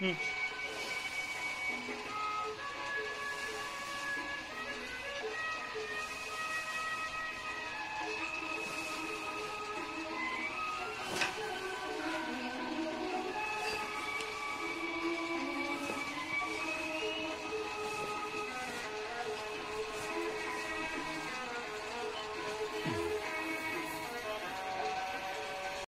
嗯。